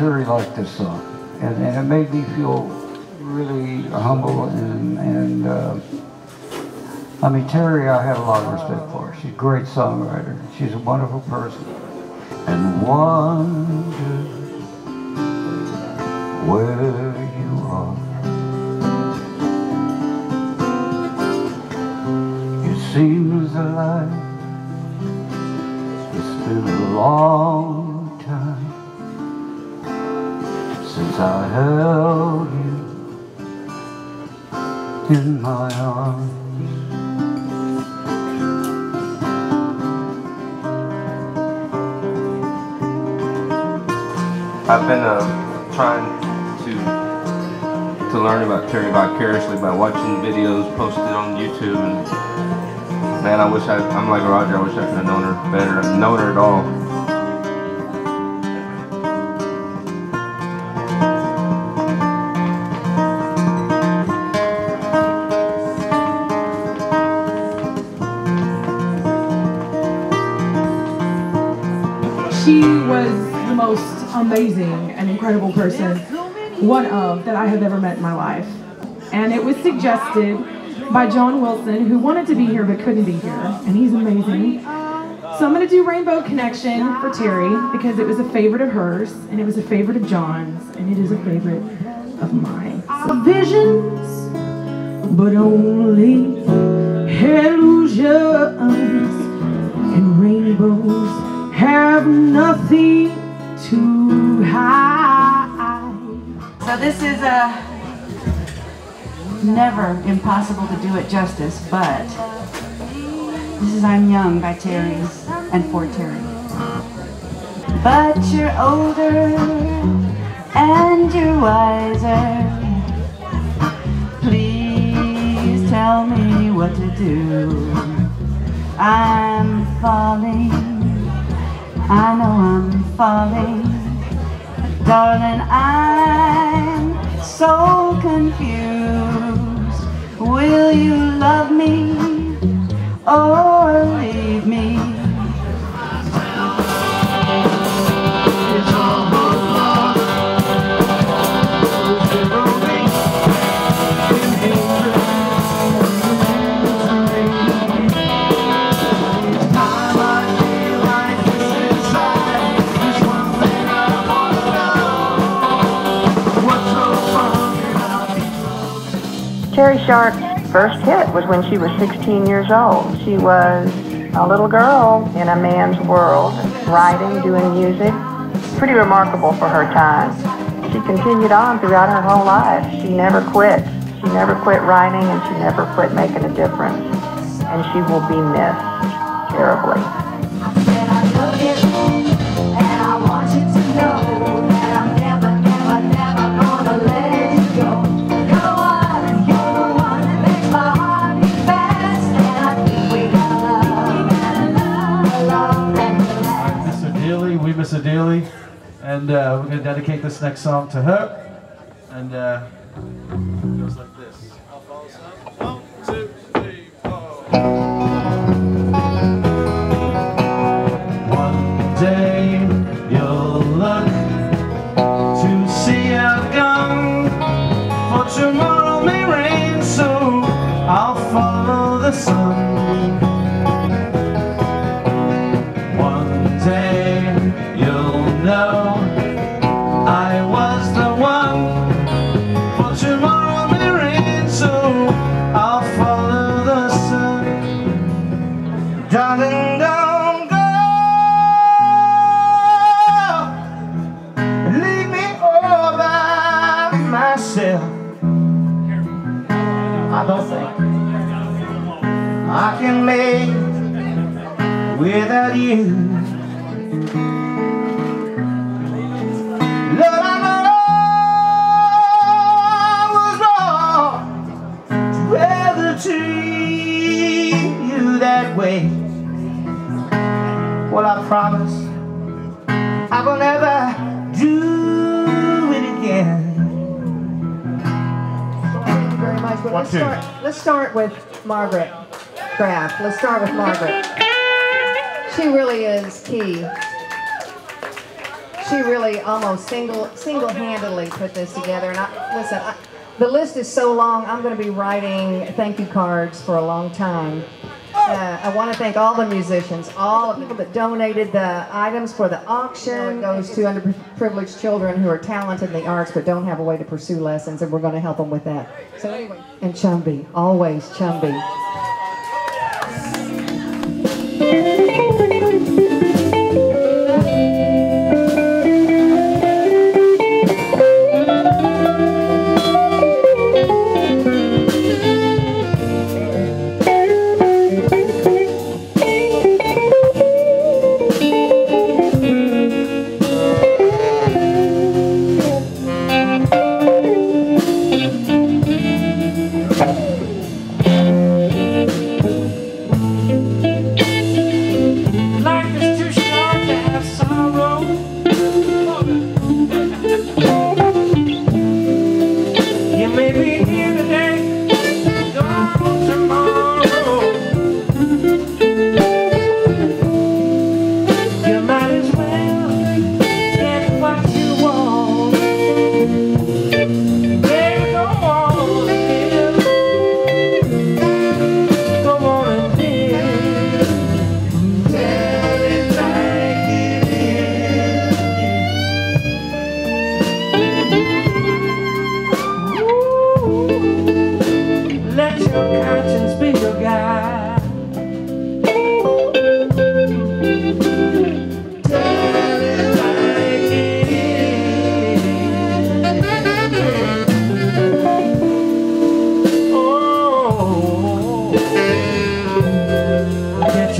Terri, liked this song, and, and it made me feel really humble and, and uh, I mean, Terri, I had a lot of respect for. She's a great songwriter. She's a wonderful person. And wonder where you are. It seems alive. It's been a long since I held you in my arms. I've been uh, trying to to learn about Terri vicariously by watching videos posted on YouTube and man I wish I I'm like Roger I wish I could have known her better known her at all She was the most amazing and incredible person, one of, that I have ever met in my life. And it was suggested by John Wilson, who wanted to be here but couldn't be here, and he's amazing. So I'm going to do Rainbow Connection for Terri because it was a favorite of hers, and it was a favorite of John's, and it is a favorite of mine. So visions, but only illusions and rainbows have nothing to hide. So this is a never impossible to do it justice, but this is I'm Young by Terri and for Terri. But you're older and you're wiser. Please tell me what to do. I'm falling I know I'm falling. Darling, I'm so confused. Will you love me or Sharp's first hit was when she was 16 years old. She was a little girl in a man's world, writing, doing music. Pretty remarkable for her time. She continued on throughout her whole life. She never quit. She never quit writing and she never quit making a difference. And she will be missed terribly. miss dedicate this next song to her. And uh, I can make without you. Lord, I know I was wrong to ever treat you that way. Well, I promise I will never do it again. Thank you very much. But let's two. start, let's start with Margaret Graff. Let's start with Margaret. She really is key. she really almost single single-handedly put this together. And I, listen, I, the list is so long. I'm going to be writing thank you cards for a long time. Uh, I want to thank all the musicians, all the people that donated the items for the auction. Goes to underprivileged children who are talented in the arts but don't have a way to pursue lessons, and we're going to help them with that. So anyway, and Chumbe, always Chumbe.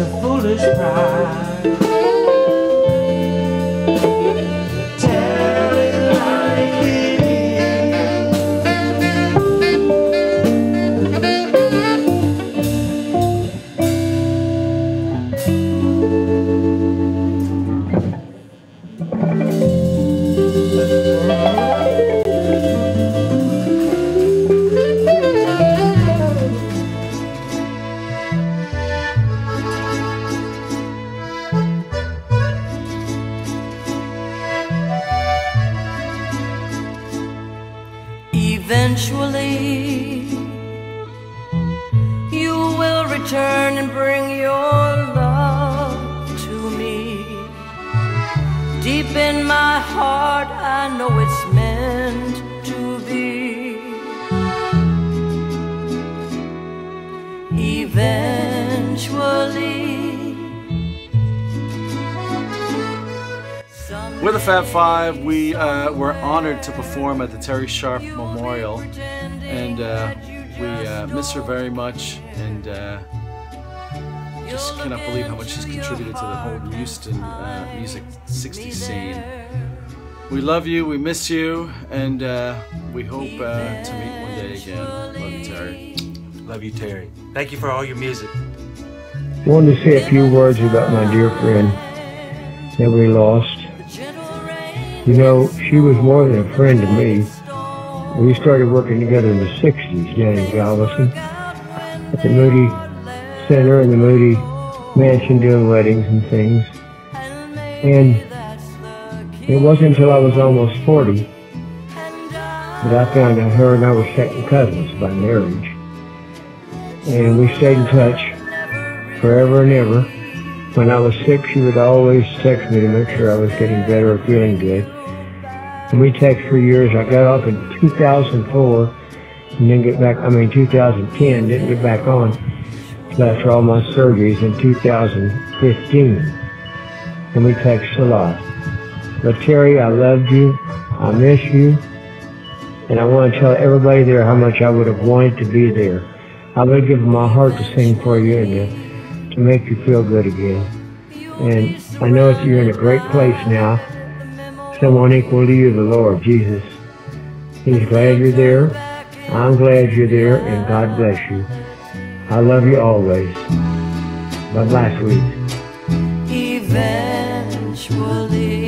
Your foolish pride. Eventually, you will return and bring your love to me. Deep in my heart, I know it's meant to be. Eventually, We're the Fab Five. We uh, were honored to perform at the Terri Sharp Memorial, and uh, we uh, miss her very much, and uh, just cannot believe how much she's contributed to the whole Houston uh, music 60s scene. We love you, we miss you, and uh, we hope uh, to meet one day again. Love you, Terri. Love you, Terri. Thank you for all your music. wanted to say a few words about my dear friend that we lost. You know, she was more than a friend to me. We started working together in the 60s down in Galveston at the Moody Center and the Moody Mansion doing weddings and things. And it wasn't until I was almost 40 that I found out her and I were second cousins by marriage. And we stayed in touch forever and ever. When I was sick, she would always text me to make sure I was getting better or feeling good. And we texted for years. I got off in 2004 and didn't get back, I mean 2010, didn't get back on after all my surgeries in 2015. And we texted a lot. But Terri, I loved you. I miss you. And I want to tell everybody there how much I would have wanted to be there. I would have given my heart to sing for you and to, to make you feel good again. And I know that you're in a great place now. Someone equal to you, the Lord Jesus. He's glad you're there. I'm glad you're there, and God bless you. I love you always. Bye-bye, sweet. eventually.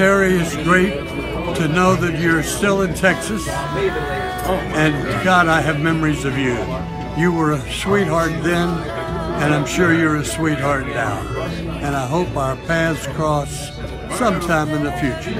Terri, it's great to know that you're still in Texas. And God, I have memories of you. You were a sweetheart then, and I'm sure you're a sweetheart now. And I hope our paths cross sometime in the future.